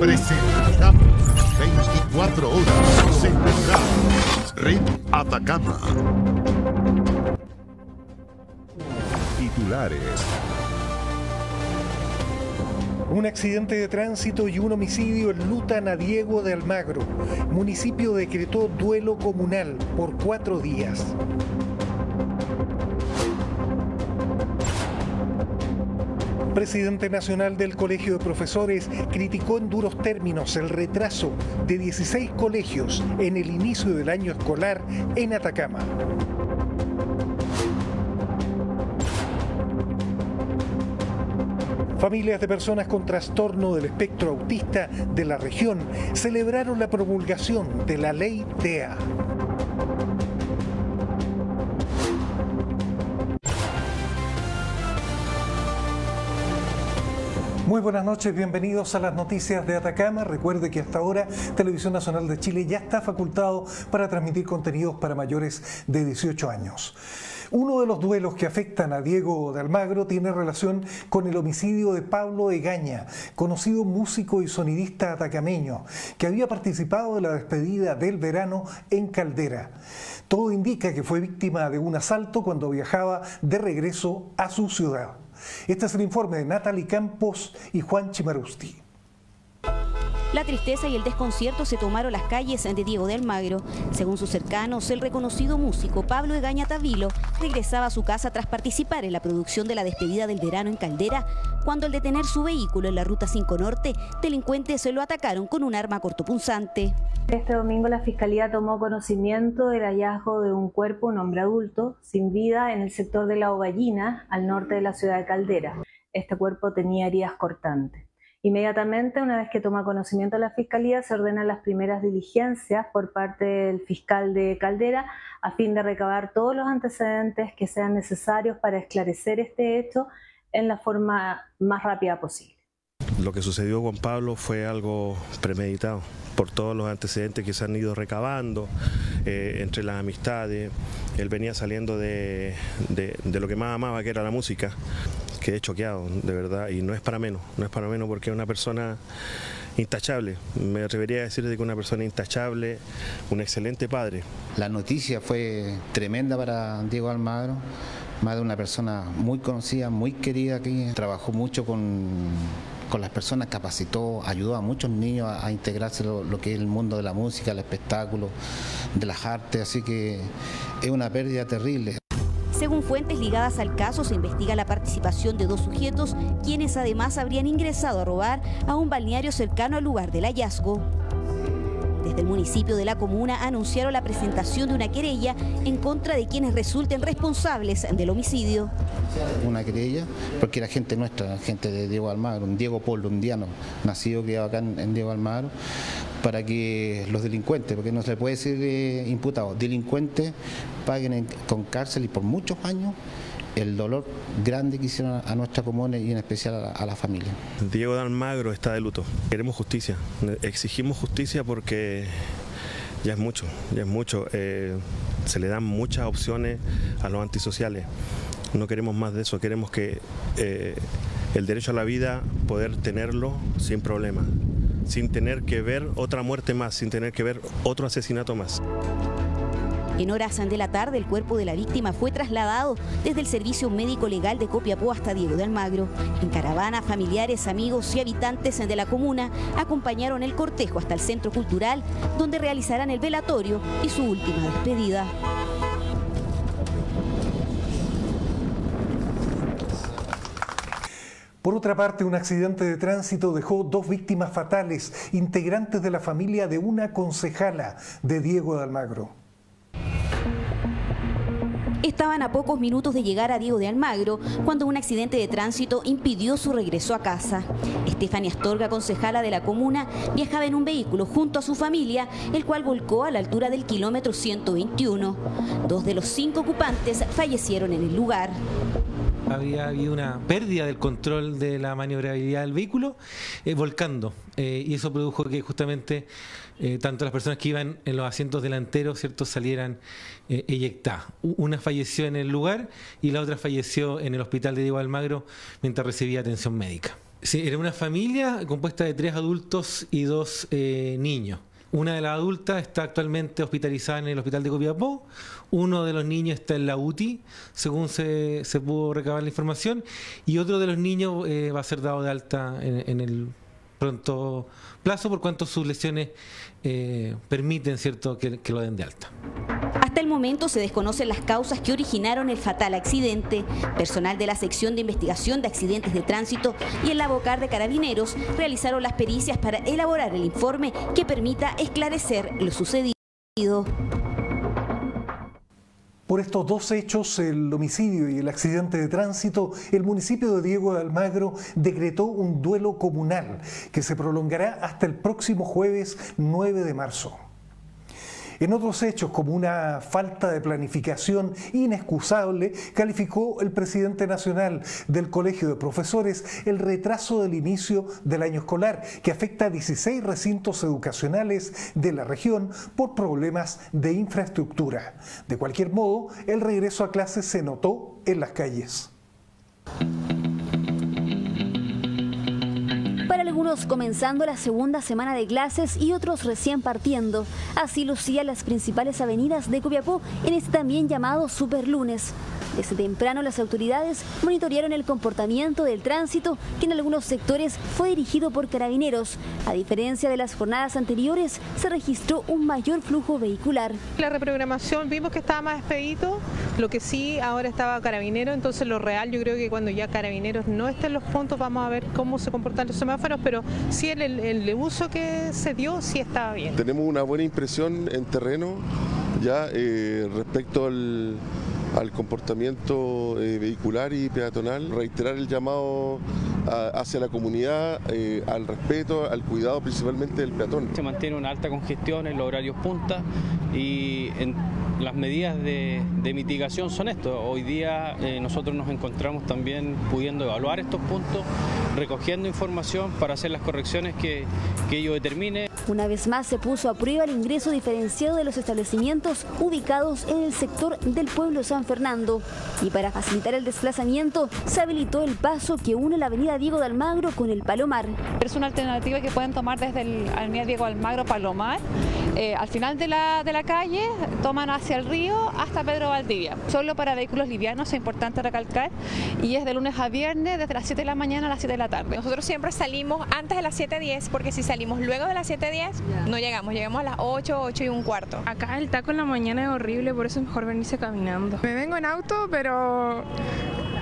Presentamos 24 horas central. Red Atacama. Titulares. Un accidente de tránsito y un homicidio enlutan a Diego de Almagro. Municipio decretó duelo comunal por cuatro días. Presidente nacional del Colegio de Profesores criticó en duros términos el retraso de 16 colegios en el inicio del año escolar en Atacama. Familias de personas con trastorno del espectro autista de la región celebraron la promulgación de la ley TEA. Muy buenas noches, bienvenidos a las noticias de Atacama. Recuerde que hasta ahora Televisión Nacional de Chile ya está facultado para transmitir contenidos para mayores de 18 años. Uno de los duelos que afectan a Diego de Almagro tiene relación con el homicidio de Pablo Egaña, conocido músico y sonidista atacameño, que había participado de la despedida del verano en Caldera. Todo indica que fue víctima de un asalto cuando viajaba de regreso a su ciudad. Este es el informe de Natalie Campos y Juan Chimarusti. La tristeza y el desconcierto se tomaron las calles de Diego de Almagro. Según sus cercanos, el reconocido músico Pablo Egaña Tavilo regresaba a su casa tras participar en la producción de la despedida del verano en Caldera, cuando al detener su vehículo en la ruta 5 Norte, delincuentes se lo atacaron con un arma cortopunzante. Este domingo la Fiscalía tomó conocimiento del hallazgo de un cuerpo, un hombre adulto, sin vida en el sector de La Ovallina, al norte de la ciudad de Caldera. Este cuerpo tenía heridas cortantes. Inmediatamente, una vez que toma conocimiento la Fiscalía, se ordenan las primeras diligencias por parte del fiscal de Caldera a fin de recabar todos los antecedentes que sean necesarios para esclarecer este hecho en la forma más rápida posible. Lo que sucedió con Pablo fue algo premeditado por todos los antecedentes que se han ido recabando eh, entre las amistades. Él venía saliendo de, de, de, lo que más amaba, que era la música. Quedé choqueado, de verdad, y no es para menos, no es para menos porque es una persona intachable. Me atrevería a decir de que una persona intachable, un excelente padre. La noticia fue tremenda para Diego Almagro, más de una persona muy conocida, muy querida aquí, trabajó mucho con, con las personas, capacitó, ayudó a muchos niños a, a integrarse lo, lo, que es el mundo de la música, el espectáculo, de las artes, así que es una pérdida terrible. Según fuentes ligadas al caso, se investiga la participación de dos sujetos, quienes además habrían ingresado a robar a un balneario cercano al lugar del hallazgo. Desde el municipio de la comuna anunciaron la presentación de una querella en contra de quienes resulten responsables del homicidio. Una querella porque era gente nuestra, gente de Diego Almagro, un Diego Polo, un diano, nacido criado acá en, en Diego Almagro, para que los delincuentes, porque no se le puede decir eh, imputados, delincuentes paguen en, con cárcel y por muchos años el dolor grande que hicieron a nuestra comuna y en especial a la, a familia. Diego de Almagro está de luto. Queremos justicia, exigimos justicia porque ya es mucho, ya es mucho. Eh, se le dan muchas opciones a los antisociales. No queremos más de eso, queremos que eh, el derecho a la vida poder tenerlo sin problema, sin tener que ver otra muerte más, sin tener que ver otro asesinato más. En horas de la tarde, el cuerpo de la víctima fue trasladado desde el Servicio Médico Legal de Copiapó hasta Diego de Almagro. En caravana, familiares, amigos y habitantes de la comuna acompañaron el cortejo hasta el Centro Cultural, donde realizarán el velatorio y su última despedida. Por otra parte, un accidente de tránsito dejó dos víctimas fatales, integrantes de la familia de una concejala de Diego de Almagro. Estaban a pocos minutos de llegar a Diego de Almagro cuando un accidente de tránsito impidió su regreso a casa. Estefania Astorga, concejala de la comuna, viajaba en un vehículo junto a su familia, el cual volcó a la altura del kilómetro 121. Dos de los cinco ocupantes fallecieron en el lugar había habido una pérdida del control de la maniobrabilidad del vehículo eh, volcando eh, y eso produjo que justamente eh, tanto las personas que iban en los asientos delanteros cierto salieran eh, eyectadas. Una falleció en el lugar y la otra falleció en el hospital de Diego Almagro mientras recibía atención médica. Era una familia compuesta de tres adultos y dos eh, niños. Una de las adultas está actualmente hospitalizada en el hospital de Copiapó, uno de los niños está en la UTI, según se, pudo recabar la información, y otro de los niños va a ser dado de alta en, el pronto plazo por cuanto sus lesiones eh, permiten cierto que lo den de alta. Hasta el momento se desconocen las causas que originaron el fatal accidente. Personal de la sección de investigación de accidentes de tránsito y el abocar de carabineros realizaron las pericias para elaborar el informe que permita esclarecer lo sucedido. Por estos dos hechos, el homicidio y el accidente de tránsito, el municipio de Diego de Almagro decretó un duelo comunal que se prolongará hasta el próximo jueves 9 de marzo. En otros hechos, como una falta de planificación inexcusable, calificó el presidente nacional del Colegio de Profesores el retraso del inicio del año escolar, que afecta a 16 recintos educacionales de la región por problemas de infraestructura. De cualquier modo, el regreso a clases se notó en las calles. Algunos comenzando la segunda semana de clases y otros recién partiendo. Así lucían las principales avenidas de Copiapó en este también llamado Superlunes. Desde temprano las autoridades monitorearon el comportamiento del tránsito que en algunos sectores fue dirigido por carabineros. A diferencia de las jornadas anteriores, se registró un mayor flujo vehicular. La reprogramación vimos que estaba más expedito, lo que sí ahora estaba carabinero, entonces lo real yo creo que cuando ya carabineros no estén en los puntos vamos a ver cómo se comportan los semáforos, pero sí el, el, uso que se dio sí estaba bien. Tenemos una buena impresión en terreno ya eh, respecto al al comportamiento eh, vehicular y peatonal, reiterar el llamado hacia la comunidad eh, al respeto, al cuidado principalmente del peatón. Se mantiene una alta congestión en los horarios punta y en las medidas de, mitigación son esto. Hoy día eh, nosotros nos encontramos también pudiendo evaluar estos puntos, recogiendo información para hacer las correcciones que, que ello determine. Una vez más se puso a prueba el ingreso diferenciado de los establecimientos ubicados en el sector del pueblo San Fernando. Y para facilitar el desplazamiento, se habilitó el paso que une la avenida Diego de Almagro con el Palomar. Es una alternativa que pueden tomar desde la avenida Diego de Almagro Palomar. Eh, al final de la, de la calle toman hacia el río hasta Pedro Valdivia. Solo para vehículos livianos, es importante recalcar, y es de lunes a viernes desde las 7 de la mañana a las 7 de la tarde. Nosotros siempre salimos antes de las 7.10 porque si salimos luego de las 7.10 no llegamos, llegamos a las 8, 8 y un cuarto. Acá el taco en la mañana es horrible, por eso es mejor venirse caminando. Me vengo en auto, pero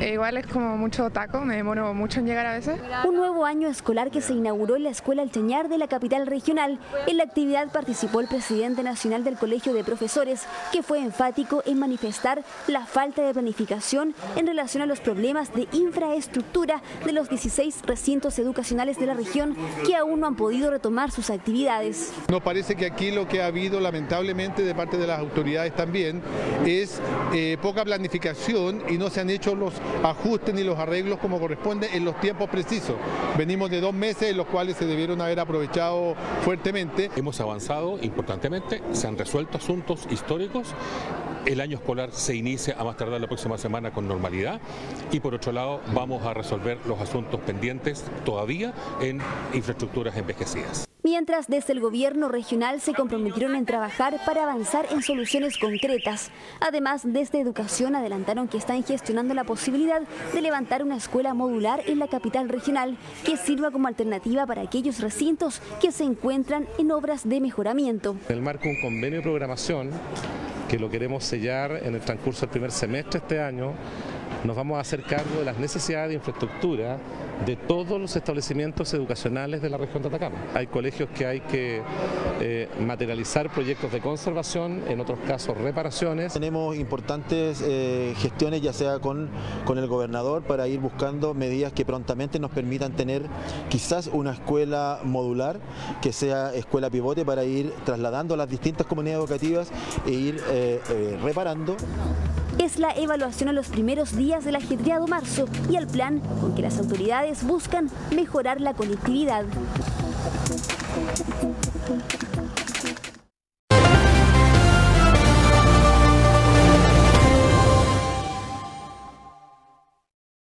eh, igual es como mucho taco, me demoro mucho en llegar a veces. Un nuevo año escolar que se inauguró en la Escuela El Cheñar de la capital regional. En la actividad participó el presidente nacional del Colegio de Profesores, que fue enfático en manifestar la falta de planificación en relación a los problemas de infraestructura de los 16 recintos educacionales de la región que aún no han podido retomar sus actividades. Nos parece que aquí lo que ha habido lamentablemente de parte de las autoridades también es eh, poca planificación y no se han hecho los ajusten y los arreglos como corresponde en los tiempos precisos. Venimos de dos meses en los cuales se debieron haber aprovechado fuertemente. Hemos avanzado importantemente, se han resuelto asuntos históricos el año escolar se inicia a más tardar la próxima semana con normalidad y por otro lado vamos a resolver los asuntos pendientes todavía en infraestructuras envejecidas mientras desde el gobierno regional se comprometieron en trabajar para avanzar en soluciones concretas. Además, desde Educación adelantaron que están gestionando la posibilidad de levantar una escuela modular en la capital regional que sirva como alternativa para aquellos recintos que se encuentran en obras de mejoramiento. En el marco de un convenio de programación que lo queremos sellar en el transcurso del primer semestre este año, nos vamos a hacer cargo de las necesidades de infraestructura de todos los establecimientos educacionales de la región de Atacama. Hay colegios que hay que eh, materializar proyectos de conservación, en otros casos reparaciones. Tenemos importantes eh, gestiones ya sea con, con el gobernador para ir buscando medidas que prontamente nos permitan tener quizás una escuela modular que sea escuela pivote para ir trasladando a las distintas comunidades educativas e ir eh, reparando es la evaluación a los primeros días del ajetreado marzo y el plan con que las autoridades buscan mejorar la conectividad.